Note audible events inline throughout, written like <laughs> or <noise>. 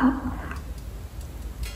out.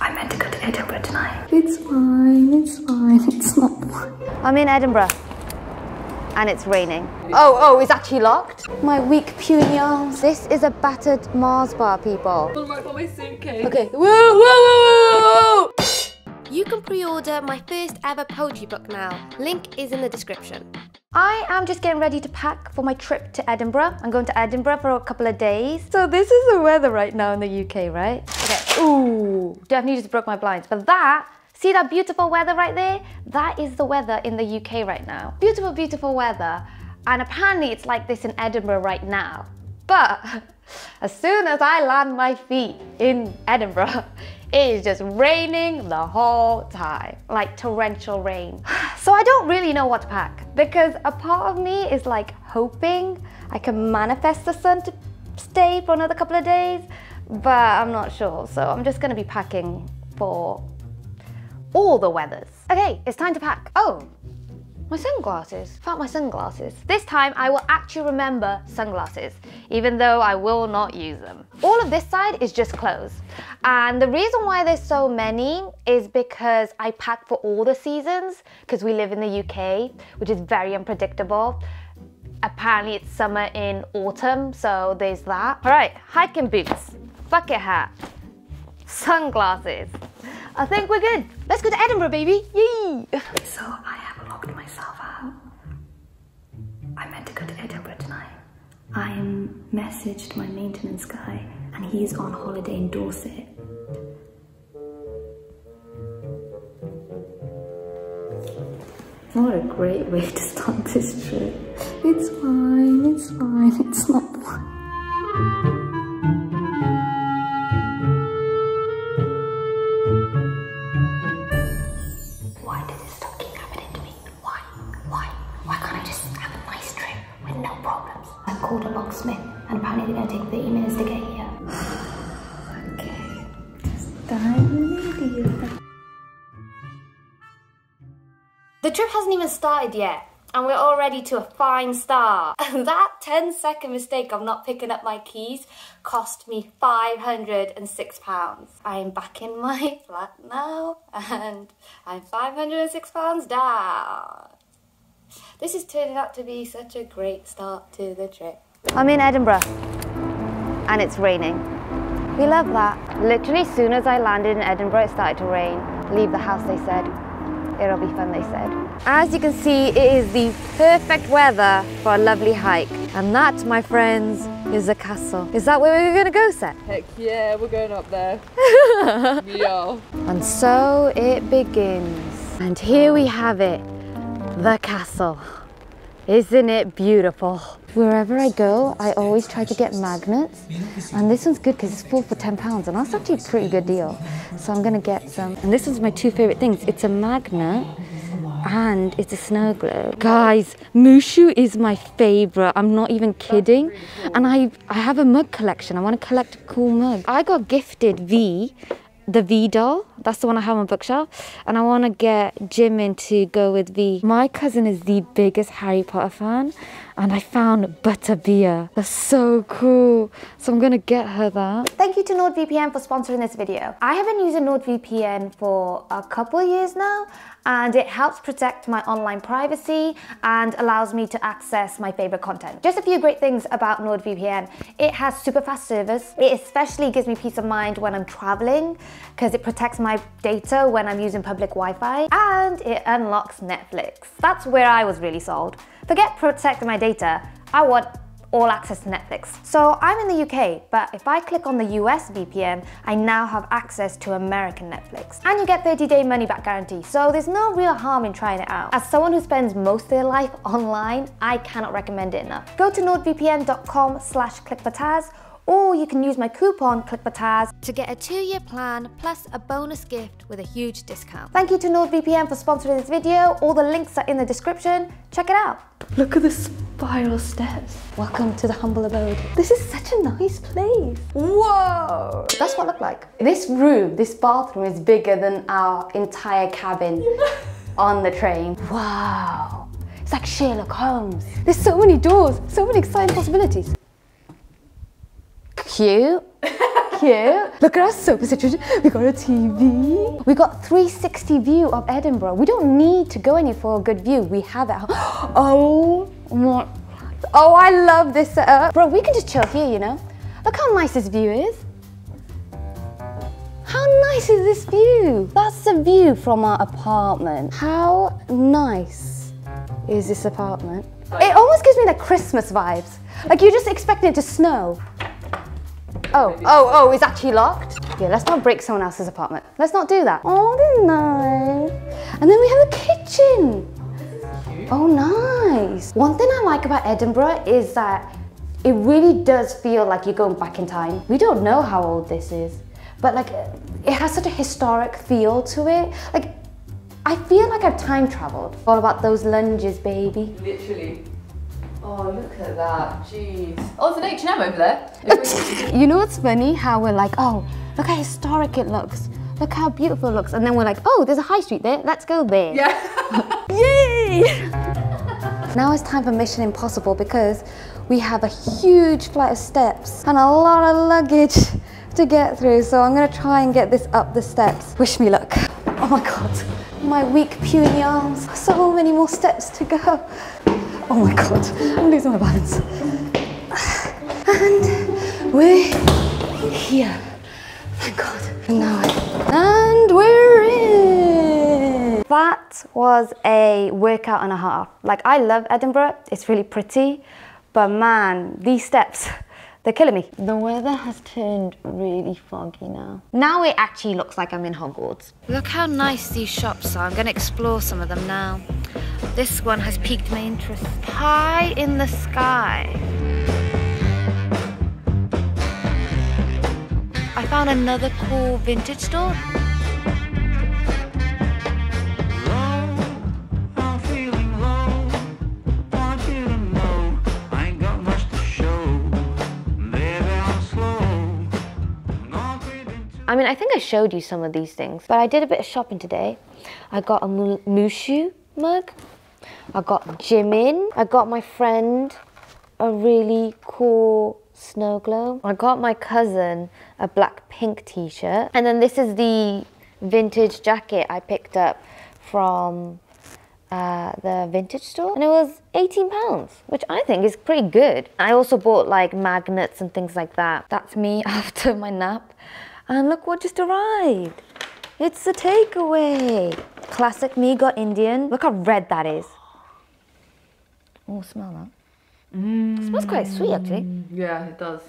I meant to go to Edinburgh tonight. It's fine, it's fine, <laughs> it's not fine. I'm in Edinburgh. And it's raining. Oh, oh, it's actually locked? My weak puny arms. This is a battered Mars bar, people. Right for my suitcase. Okay. Whoa, whoa, whoa, whoa, whoa! You can pre-order my first ever poetry book now. Link is in the description. I am just getting ready to pack for my trip to Edinburgh. I'm going to Edinburgh for a couple of days. So this is the weather right now in the UK, right? Okay, ooh, definitely just broke my blinds. But that, see that beautiful weather right there? That is the weather in the UK right now. Beautiful, beautiful weather. And apparently it's like this in Edinburgh right now. But as soon as I land my feet in Edinburgh, <laughs> it is just raining the whole time, like torrential rain. <sighs> So I don't really know what to pack because a part of me is like hoping I can manifest the sun to stay for another couple of days, but I'm not sure. So I'm just gonna be packing for all the weathers. Okay, it's time to pack. Oh, my sunglasses. Found my sunglasses. This time I will actually remember sunglasses, even though I will not use them. All of this side is just clothes. And the reason why there's so many is because I pack for all the seasons, because we live in the UK, which is very unpredictable. Apparently it's summer in autumn, so there's that. All right, hiking boots, bucket hat, sunglasses. I think we're good. Let's go to Edinburgh, baby. Yay! So I have locked myself out. I meant to go to Edinburgh tonight. I messaged my maintenance guy and he's on holiday in Dorset. What a great way to start this trip. It's fine, it's fine, it's not trip hasn't even started yet, and we're already to a fine start. <laughs> that 10 second mistake of not picking up my keys cost me £506. I am back in my <laughs> flat now, and I'm £506 down. This is turning out to be such a great start to the trip. I'm in Edinburgh and it's raining. We love that. Literally, as soon as I landed in Edinburgh, it started to rain. Leave the house, they said. It'll be fun, they said. As you can see, it is the perfect weather for a lovely hike. And that, my friends, is a castle. Is that where we're gonna go, Seth? Heck yeah, we're going up there. <laughs> we are. And so it begins. And here we have it, the castle. Isn't it beautiful? Wherever I go, I always try to get magnets. And this one's good because it's four for 10 pounds and that's actually a pretty good deal. So I'm gonna get some. And this one's my two favorite things. It's a magnet and it's a snow globe. Guys, Mushu is my favorite. I'm not even kidding. And I, I have a mug collection. I want to collect a cool mug. I got gifted V, the V doll. That's the one I have on bookshelf. And I want to get Jimin to go with V. My cousin is the biggest Harry Potter fan. And I found Butterbeer. That's so cool. So I'm to get her that. Thank you to NordVPN for sponsoring this video. I have been using NordVPN for a couple years now and it helps protect my online privacy and allows me to access my favorite content. Just a few great things about NordVPN. It has super fast service. It especially gives me peace of mind when I'm traveling because it protects my data when I'm using public Wi-Fi and it unlocks Netflix. That's where I was really sold. Forget protecting my data. I want all access to Netflix. So I'm in the UK, but if I click on the US VPN, I now have access to American Netflix. And you get 30 day money back guarantee, so there's no real harm in trying it out. As someone who spends most of their life online, I cannot recommend it enough. Go to nordvpn.com slash clickfortaz or you can use my coupon ClickForTaz To get a two-year plan plus a bonus gift with a huge discount. Thank you to NordVPN for sponsoring this video. All the links are in the description. Check it out. Look at the spiral steps. Welcome to the humble abode. This is such a nice place. Whoa! That's what it looked like. This room, this bathroom is bigger than our entire cabin on the train. Wow. It's like Sherlock Holmes. There's so many doors, so many exciting possibilities. Cute. Cute. <laughs> Look at our sofa situation. We got a TV. We got 360 view of Edinburgh. We don't need to go any for a good view. We have it. <gasps> Oh my. Oh, I love this setup. Bro, we can just chill here, you know? Look how nice this view is. How nice is this view? That's the view from our apartment. How nice is this apartment? It almost gives me the Christmas vibes. Like you're just expecting it to snow. Oh, oh, oh, it's actually locked? Yeah, let's not break someone else's apartment. Let's not do that. Oh, this is nice. And then we have a kitchen. Oh, nice. One thing I like about Edinburgh is that it really does feel like you're going back in time. We don't know how old this is, but like it has such a historic feel to it. Like I feel like I've time traveled. All about those lunges, baby. Literally. Oh, look at that. Jeez. Oh, there's an H&M over there. You know what's funny? How we're like, oh, look how historic it looks. Look how beautiful it looks. And then we're like, oh, there's a high street there. Let's go there. yeah. <laughs> Yay! <laughs> now it's time for Mission Impossible because we have a huge flight of steps and a lot of luggage to get through. So I'm gonna try and get this up the steps. Wish me luck. Oh my God, my weak puny arms. So many more steps to go. Oh my God, I'm losing my balance. And we're here. Thank God. And now I, and we're in. That was a workout and a half. Like I love Edinburgh. It's really pretty, but man, these steps, they're killing me. The weather has turned really foggy now. Now it actually looks like I'm in Hogwarts. Look how nice these shops are. I'm gonna explore some of them now. This one has piqued my interest. High in the sky. I found another cool vintage store. I'm feeling low. Want you to know I ain't got much to show. Baby, I'm slow. Gone creeping to I mean, I think I showed you some of these things, but I did a bit of shopping today. I got a Mu- Mushu mug. I got Jimin. I got my friend a really cool snow globe. I got my cousin a BLACKPINK t-shirt. And then this is the vintage jacket I picked up from uh, the vintage store and it was 18 pounds which i think is pretty good i also bought like magnets and things like that that's me <laughs> after my nap and look what just arrived it's a takeaway classic me got indian look how red that is oh smell that mm. smells quite sweet actually Yeah, it does.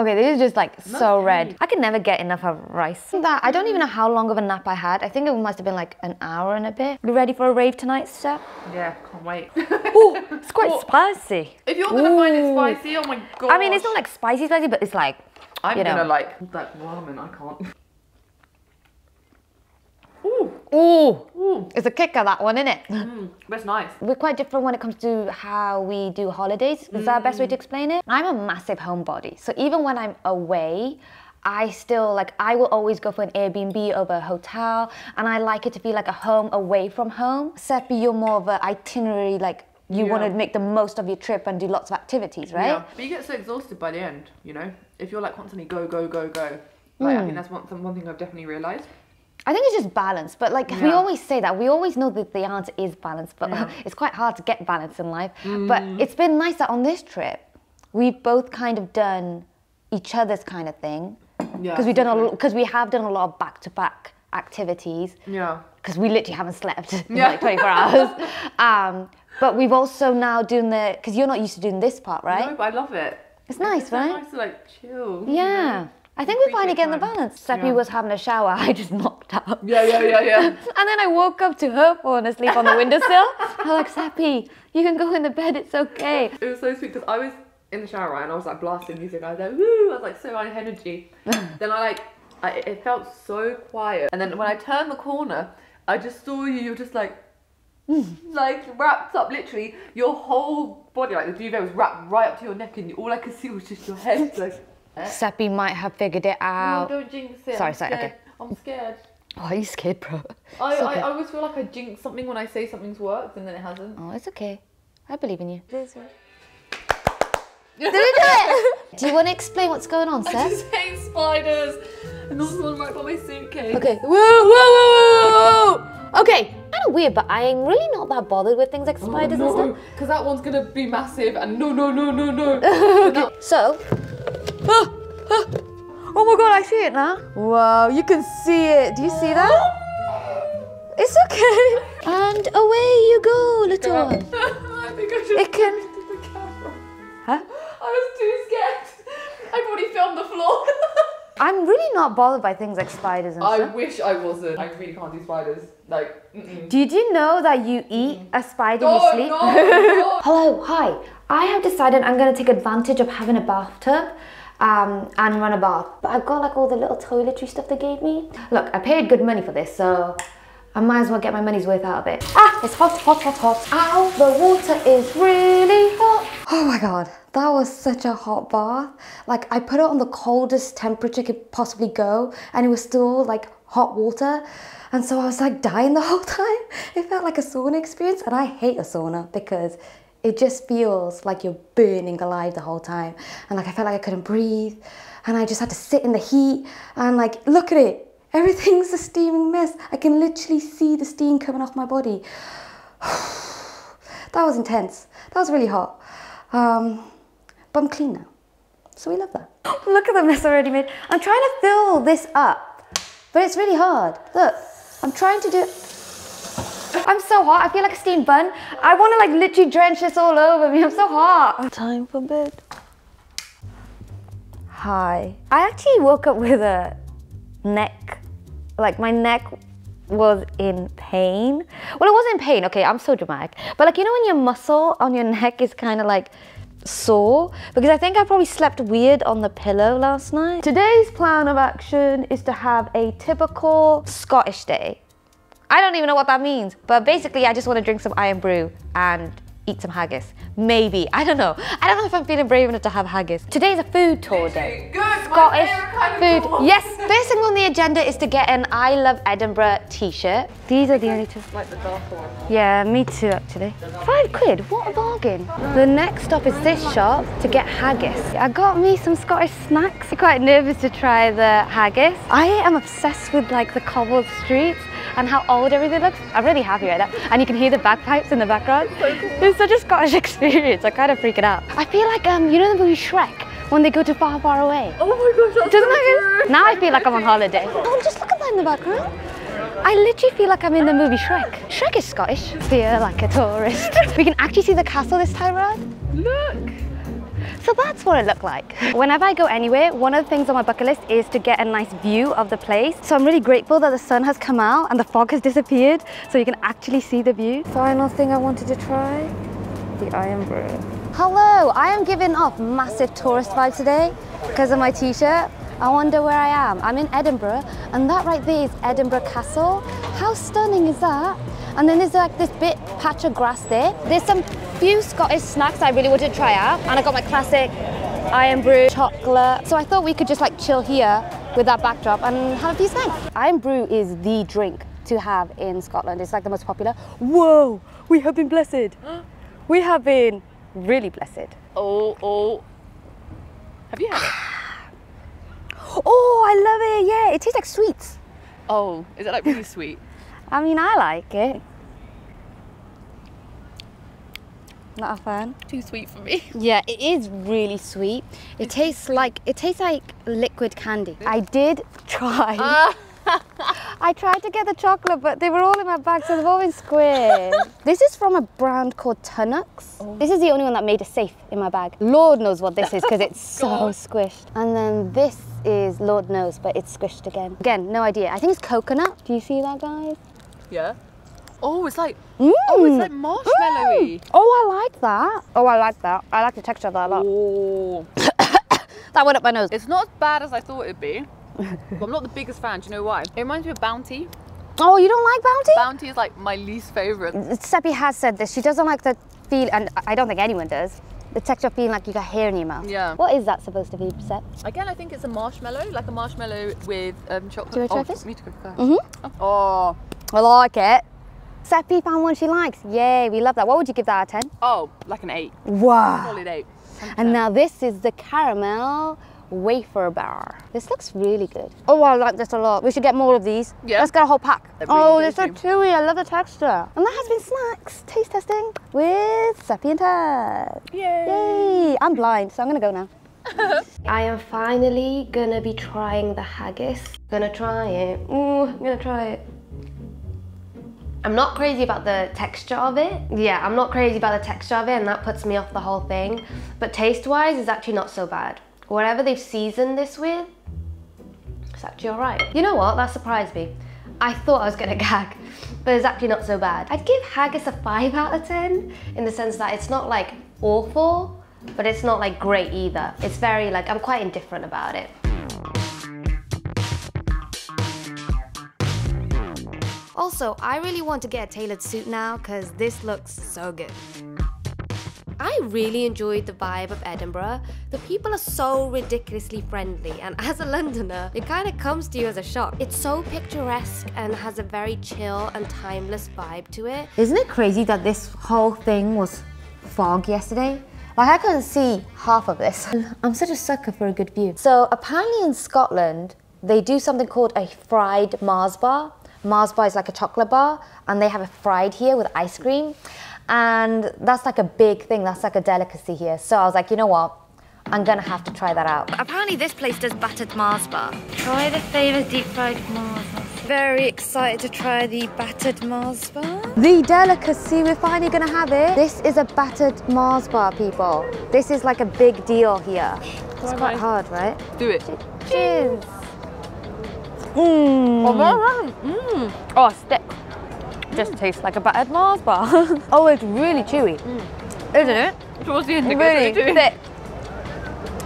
Okay, this is just like so Okay. red. I can never get enough of rice. That I don't even know how long of a nap I had. I think it must have been like an hour and a bit. You ready for a rave tonight, sir? Yeah, can't wait. <laughs> Oh, it's quite Oh. spicy. if you're gonna find it spicy, oh my god. I mean, it's not like spicy, spicy, but it's like I'm you know. gonna like like ramen. I can't. <laughs> Ooh, ooh, it's a kicker that one, isn't it? mm, that's nice. We're quite different when it comes to how we do holidays. Is that the best way to explain it? I'm a massive homebody, so even when I'm away. I still like I will always go for an Airbnb over a hotel and I like it to be like a home away from home. Seppi, you're more of an itinerary like you want to make the most of your trip and do lots of activities, right? Yeah, but you get so exhausted by the end. You know, if you're like constantly go go go go. Like I Hmm. think that's one one thing I've definitely realised. I think it's just balance, but like we always say that we always know that the answer is balance, but Yeah. Mm. <laughs> it's quite hard to get balance in life. But it's been nice that on this trip, we've both kind of done each other's kind of thing Yeah, because we've done a because we have done a lot of back to back activities Yeah. because we literally haven't slept <laughs> in Yeah. like 24 hours. <laughs> Um, but we've also now doing the because you're not used to doing this part, right? No, but I love it. It's nice, so right? nice to like chill. you Yeah. know? I think we're finally Appreciate getting the balance. Seppi Yeah. was having a shower, <laughs> I just knocked out. Yeah, yeah, yeah, yeah. <laughs> And then I woke up to her falling asleep on the windowsill. I was like, Sappy, you can go in the bed, it's okay. It was so sweet because I was in the shower right, and I was like blasting music. I was like, woo! I was like so high energy. <laughs> then I like, I, it felt so quiet. And then when I turned the corner, I just saw you. You were just like, like wrapped up, literally. Your whole body, like the duvet, was wrapped right up to your neck, and all I could see was just your head. Like, eh? Sappy might have figured it Oh, out. don't jinx it. Sorry, I'm sorry, scared. okay. I'm scared. Oh, are you scared, bro? I, It's I. I always feel like I jinx something when I say something's worked and then it hasn't. Oh, it's okay. I believe in you. This Did we do it? Do you want to explain what's going on, <laughs> I Seth? just hate spiders. And there's one right by my suitcase. Okay. Whoa, whoa, whoa, whoa, whoa. Okay. Kind of weird, but I am really not that bothered with things like spiders and stuff. Because that one's gonna be massive and no, no, no, no, no. <laughs> okay. So. Ah, ah. Oh my god, I see it now. Wow, you can see it. Do you see that? It's okay. And away you go, little one. <laughs> I think I should It can- into the camera. Huh? I was too scared. I probably filmed the floor. <laughs> I'm really not bothered by things like spiders and I stuff. I wish I wasn't. I really can't do spiders. Like, mm-mm. Did you know that you eat a spider No, in your no, sleep? no. <laughs> Hello, hi. I have decided I'm going to take advantage of having a bathtub um, and run a bath. But I've got like all the little toiletry stuff they gave me. Look, I paid good money for this, so I might as well get my money's worth out of it. Ah, it's hot, hot, hot, hot. Ow, the water is really hot. Oh my god, that was such a hot bath. Like I put it on the coldest temperature it could possibly go and it was still like hot water. And so I was like dying the <laughs> whole time. It felt like a sauna experience and I hate a sauna because it just feels like you're burning alive the whole time. And like I felt like I couldn't breathe and I just had to sit in the heat and like look at it. Everything's a steaming mess. I can literally see the steam coming off my body. <sighs> that was intense. That was really hot. Um, but I'm clean now. So we love that. <gasps> Look at the mess I already made. I'm trying to fill this up, but it's really hard. Look, I'm trying to do <laughs> I'm so hot. I feel like a steamed bun. I want to like literally drench this all over me. I'm so hot. Time for bed. Hi. I actually woke up with a neck, like my neck was in pain. Well, it wasn't in pain. Okay, I'm so dramatic. But like you know when your muscle on your <laughs> neck is kind of like sore because I think I probably slept weird on the pillow last night. Today's plan of action is to have a typical Scottish day. I don't even know what that means, but basically I just want to drink some Irn Bru and eat some haggis. Maybe, <laughs> I don't know. I don't know if I'm feeling brave enough to have haggis. Today's a food tour day. Good. Scottish kind of food. tour. Yes, first thing on the agenda is to get an I Love Edinburgh t-shirt. These are the only two. Like the dark one. Yeah, me too actually. Five quid, what a bargain. The next stop is this shop to get haggis. I got me some Scottish snacks. I'm quite nervous to try the haggis. I am obsessed with like the cobbled streets and how old everything looks. I'm really happy right now. And you can hear the bagpipes in the background. It's such a Scottish <laughs> experience. I kind of freak it out. I feel like, um, you know the movie Shrek? When they go to far, far away. Oh my gosh, that's Doesn't so that. Now I feel like I'm on holiday. Oh, just look at that in the background. I literally feel like I'm in the movie Shrek. Shrek is Scottish. Feel like a tourist. <laughs> we can actually see the castle this time around. Look. So that's what it looked like. <laughs> Whenever I go anywhere, one of the things on my bucket list is to get a nice view of the place. So I'm really grateful that the sun has come out and the fog has disappeared so you can actually see the view. Final thing I wanted to try, the Irn Bru. Hello, I am giving off massive tourist vibes today because of my t-shirt. I wonder where I am. I'm in Edinburgh and that right there is Edinburgh Castle. How stunning is that? And then there's like this bit patch of grass there. There's some few Scottish snacks I really wanted to try out and I got my classic Irn Bru chocolate. So I thought we could just like chill here with that backdrop and have a few snacks. Irn Bru is the drink to have in Scotland. It's like the most popular. Whoa, we have been blessed. <gasps> We have been really blessed. Oh, oh. Have you had it? <sighs> Oh, I love it. Yeah, it tastes like sweets. Oh, is it like really <laughs> sweet? I mean, I like it. Not a fan. Too sweet for me. <laughs> Yeah, it is really sweet. It tastes like it tastes like liquid candy. I did try. Ah. <laughs> I tried to get the chocolate, but they were all in my bag, so they've all been squished. <laughs> this is from a brand called Tunnock's. Oh. This is the only one that made it safe in my bag. Lord knows what this is because it's so squished. And then this is Lord knows, but it's squished again. Again, no idea. I think it's coconut. Do you see that, guys? Yeah. Oh, it's like Mm. oh, it's like marshmallowy. Oh, I like that. Oh, I like that. I like the texture of that a lot. Oh. <coughs> That went up my nose. It's not as bad as I thought it'd be. <laughs> but I'm not the biggest fan. Do you know why? It reminds me of Bounty. Oh, you don't like Bounty? Bounty is like my least favorite. Seppi has said this. She doesn't like the feel, and I don't think anyone does. The texture of feeling like you got hair in your mouth. Yeah. What is that supposed to be, Sep? Again, I think it's a marshmallow, like a marshmallow with um, chocolate. Do you wanna try oh, this? Me to go 1st Mhm. Oh, I like it. Seppi found one she likes. Yay, we love that. What would you give that out of 10? oh, like an eight, Wow. solid eight. And now this is the caramel wafer bar. This looks really good. Oh, I like this a lot. We should get more of these. Yeah. Let's get a whole pack. Really oh, they're so chewy. I love the texture. And that has been snacks. Taste testing with Seppi and Ted. Yay! I'm blind, so I'm gonna go now. <laughs> I am finally gonna be trying the haggis. Gonna try it. Ooh, I'm gonna try it. I'm not crazy about the texture of it. Yeah, I'm not crazy about the texture of it, and that puts me off the whole thing. But taste wise, it's actually not so bad. Whatever they've seasoned this with, it's actually alright. You know what? That surprised me. I thought I was gonna <laughs> gag, but it's actually not so bad. I'd give haggis a 5 out of 10 in the sense that it's not like awful, but it's not like great either. It's very like, I'm quite indifferent about it. Also, I really want to get a tailored suit now because this looks so good. I really enjoyed the vibe of Edinburgh. The people are so ridiculously friendly, and as a Londoner, it kind of comes to you as a shock. It's so picturesque and has a very chill and timeless vibe to it. Isn't it crazy that this whole thing was fog yesterday? Like I couldn't see half of this. <laughs> I'm such a sucker for a good view. So apparently in Scotland, they do something called a fried Mars bar. Mars bar is like a chocolate bar, and they have it fried here with ice cream. And that's like a big thing, that's like a delicacy here. So I was like, you know what? I'm gonna have to try that out. Apparently, this place does battered Mars bar. Try the famous deep fried Mars bar. Very excited to try the battered Mars bar. The delicacy, we're finally gonna have it. This is a battered Mars bar, people. This is like a big deal here. It's quite hard, right? Do it. Cheers. Mmm. Mm. Oh, stick. Just tastes like a battered Mars bar. <laughs> oh, it's really chewy, isn't it? Towards the end, it Really really chewy. thick.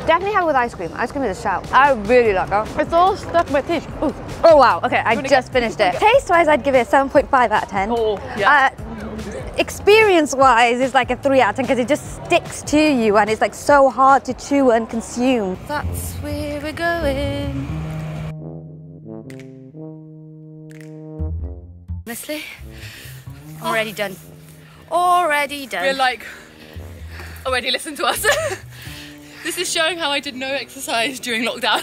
Definitely have it with ice cream. Ice cream is a shout. I really like that. It's all stuck in my teeth. Ooh. Oh wow. Okay, I wanna just finished it. Taste-wise, I'd give it a 7.5 out of 10. Oh, yeah. Uh, experience-wise, it's like a 3 out of 10 because it just sticks to you and it's like so hard to chew and consume. That's where we're going. Honestly, I'm already done. Already done. We're like, already listen to us. <laughs> this is showing how I did no exercise during lockdown.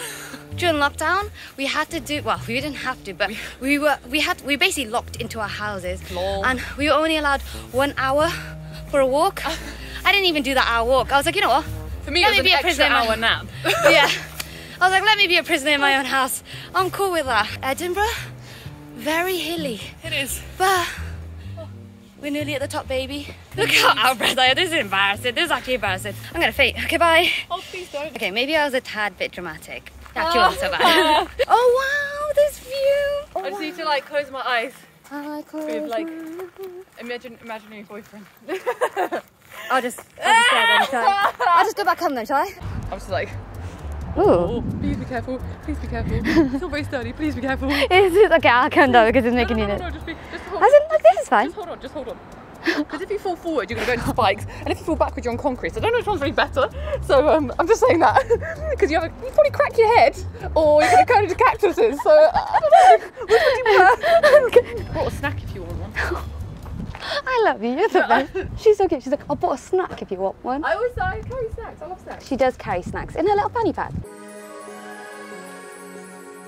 <laughs> during lockdown, we had to do well. We didn't have to, but we were we had we basically locked into our houses, Lol. and we were only allowed one hour for a walk. Uh. I didn't even do that hour walk. I was like, you know what? For me, Let it me was be an a prisoner in my- hour nap. <laughs> yeah. I was like, let me be a prisoner in my uh. own house. I'm cool with that. Edinburgh, very hilly, it is. but oh, we're nearly at the top, baby. Look how out of breath I am. This is embarrassing. This is actually embarrassing. I'm gonna faint. Okay, bye. Oh, please don't. Okay, maybe I was a tad bit dramatic. Actually, wasn't so bad. oh wow, this view. I just need to like close my eyes I with like imagine imaginary boyfriend. <laughs> I'll just, I'll just go then? <laughs> I'll just go back home then, shall I? I was just like, Ooh. oh, be careful, please be careful. <laughs> It's all very sturdy, please be careful. <laughs> No, Is it okay? I'll come down because it's making no, you no, nervous. no, just be, just hold, I said, look, this is fine. just hold on, just hold on. <laughs> Because if you fall forward, you're going to go into spikes, and if you fall backward, you're on concrete. So I don't know which one's really better. So um, I'm just saying that because you have a, you probably crack your head, or you're going to turn into cactuses. So I don't know. Which would you prefer? Brought a snack if you want one. I love you. You're the best. She's so cute. She's like, I bought a snack if you want one. I always I carry snacks. I love snacks. She does carry snacks in her little fanny pack.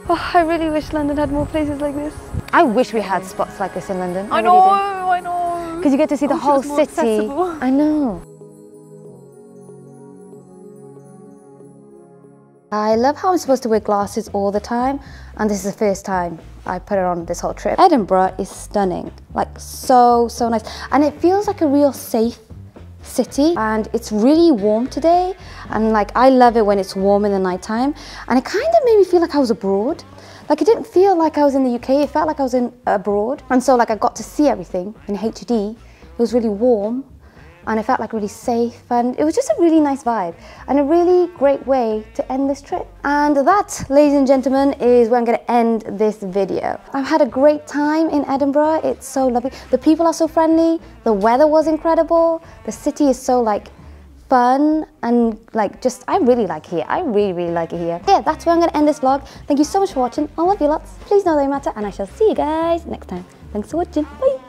Oh, I really wish London had more places like this. I wish we had spots like this in London. I know, I know. Because you get to see the wish whole city. accessible. I know. I love how I'm supposed to wear glasses all the time, and this is the first time I put it on this whole trip. Edinburgh is stunning, like so, so nice. And it feels like a real safe city and it's really warm today and like I love it when it's warm in the nighttime and it kind of made me feel like I was abroad. Like it didn't feel like I was in the UK it felt like I was in abroad. And so like I got to see everything in HD it was really warm and I felt like really safe and it was just a really nice vibe and a really great way to end this trip. And that, ladies and gentlemen, is where I'm going to end this video. I've had a great time in Edinburgh. It's so lovely. The people are so friendly. The weather was incredible. The city is so like fun and like just I really like here. I really really like it here. Yeah, that's where I'm gonna end this vlog. Thank you so much for watching. I love you lots. Please know that you matter and I shall see you guys next time. Thanks for watching. Bye.